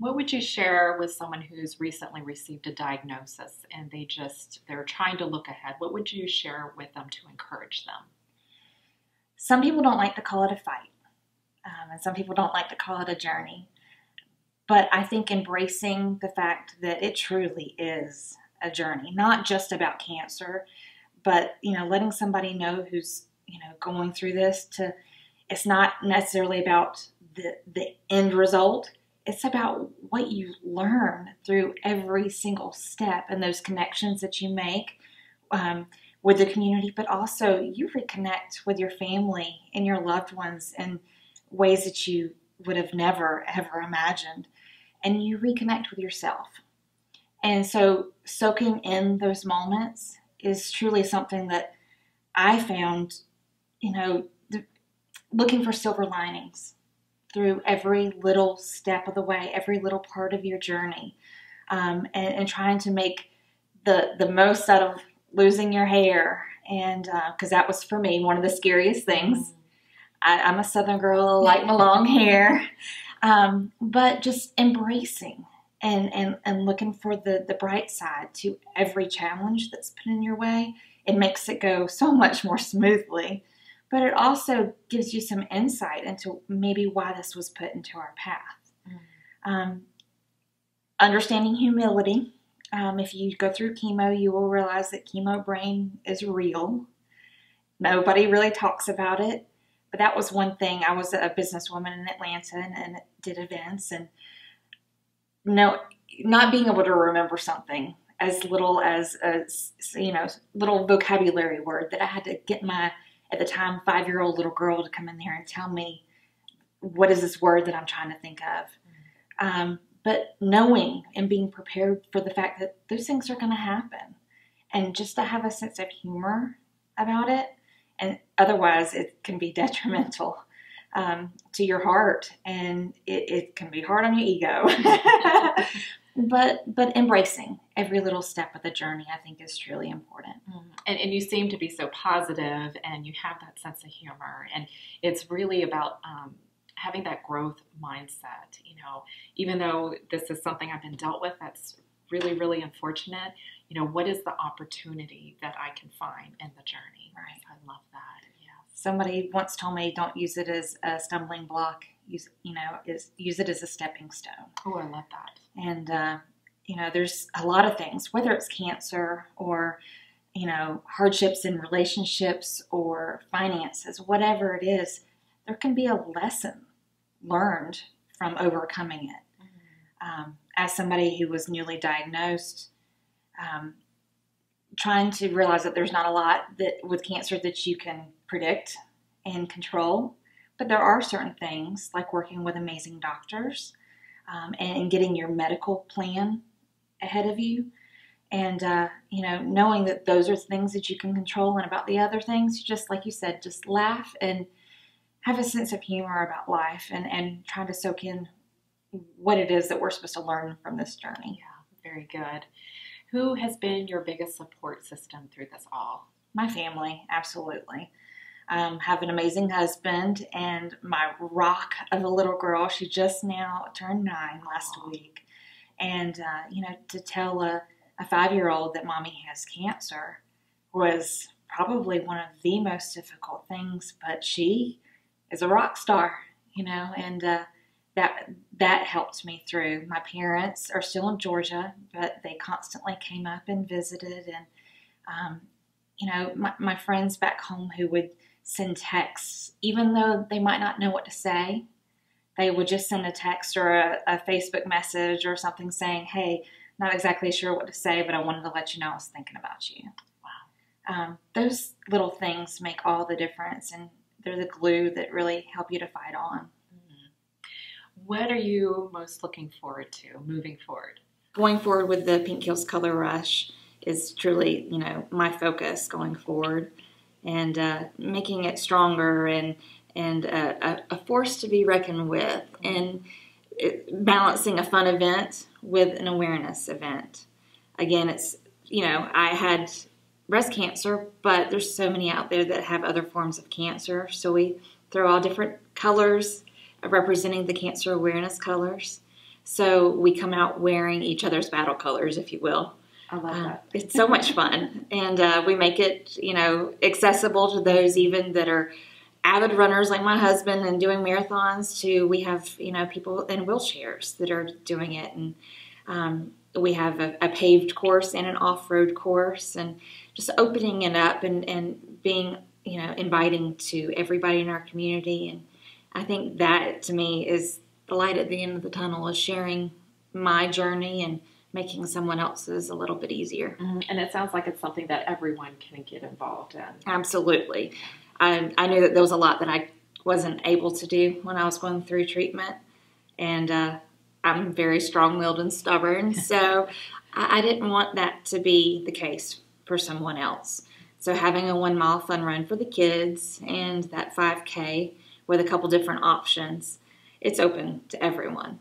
What would you share with someone who's recently received a diagnosis and they just they're trying to look ahead? What would you share with them to encourage them? Some people don't like to call it a fight, um, and some people don't like to call it a journey. But I think embracing the fact that it truly is a journey, not just about cancer, but you know, letting somebody know who's you know going through this to it's not necessarily about the the end result it's about what you learn through every single step and those connections that you make um, with the community, but also you reconnect with your family and your loved ones in ways that you would have never ever imagined, and you reconnect with yourself. And so, soaking in those moments is truly something that I found, you know, looking for silver linings through every little step of the way, every little part of your journey, um, and, and, trying to make the the most out of losing your hair. And because uh, that was for me one of the scariest things. I, am a Southern girl, like my long hair, um, but just embracing and, and and looking for the the bright side to every challenge that's put in your way. It makes it go so much more smoothly but it also gives you some insight into maybe why this was put into our path. Mm. Um, understanding humility. Um, if you go through chemo, you will realize that chemo brain is real. Nobody really talks about it, but that was one thing. I was a businesswoman in Atlanta and, and did events, and no, not being able to remember something as little as a you know little vocabulary word that I had to get my at the time five year old little girl to come in there and tell me what is this word that I'm trying to think of. Um, but knowing and being prepared for the fact that those things are going to happen and just to have a sense of humor about it and otherwise it can be detrimental um, to your heart and it, it, can be hard on your ego but but embracing every little step of the journey i think is truly important mm-hmm. And, and you seem to be so positive and you have that sense of humor. And it's really about um, having that growth mindset you know even though this is something i've been dealt with that's really really unfortunate you know what is the opportunity that i can find in the journey? Right. I love that. Yeah somebody once told me don't use it as a stumbling block. Use you know is use it as a stepping stone. Oh, I love that. And uh, you know, there's a lot of things, whether it's cancer or you know hardships in relationships or finances, whatever it is, there can be a lesson learned from overcoming it. Mm-hmm. Um, as somebody who was newly diagnosed, um, trying to realize that there's not a lot that with cancer that you can predict and control but there are certain things like working with amazing doctors um, and, getting your medical plan ahead of you. And, uh, you know, knowing that those are things that you can control, and about the other things, just like you said, just laugh and have a sense of humor about life and, and trying to soak in what it is that we're supposed to learn from this journey. Yeah, very good. Who has been your biggest support system through this all? My family, absolutely um, have an amazing husband, and my rock of a little girl. She just now turned nine last week. And, uh, you know, to tell a, a five year old that mommy has cancer was probably one of the most difficult things, but she is a rock star, you know, and uh, that that helped me through. My parents are still in Georgia, but they constantly came up and visited, and um, you know, my, my friends back home who would send texts, even though they might not know what to say. They would just send a text or a, a Facebook message or something saying, Hey, not exactly sure what to say, but I wanted to let you know I was thinking about you. Wow. Um, those little things make all the difference, and they're the glue that really help you to fight on. Mm-hmm. What are you most looking forward to moving forward? Going forward with the Pink Heals Color Rush is truly, you know, my focus going forward and uh, making it stronger and and uh, a, force to be reckoned with and it, balancing a fun event with an awareness event. Again, it's you know I had breast cancer, but there's so many out there that have other forms of cancer, so we throw all different colors representing the cancer awareness colors. So we come out wearing each other's battle colors, if you will. I love Uh, that. it's so much fun, and uh, we make it, you know, accessible to those even that are avid runners like my husband and doing marathons. To we have, you know, people in wheelchairs that are doing it, and um, we have a, a paved course and an off-road course, and just opening it up and and being, you know, inviting to everybody in our community. And I think that to me is the light at the end of the tunnel is sharing my journey and making someone else's a little bit easier. Mhm. And it sounds like it's something that everyone can get involved in. Absolutely. I, I knew that there was a lot that I wasn't able to do when I was going through treatment. And uh, I'm very strong willed and stubborn. So I, I didn't want that to be the case for someone else. So having a one mile fun run for the kids and that 5K with a couple different options, it's open to everyone.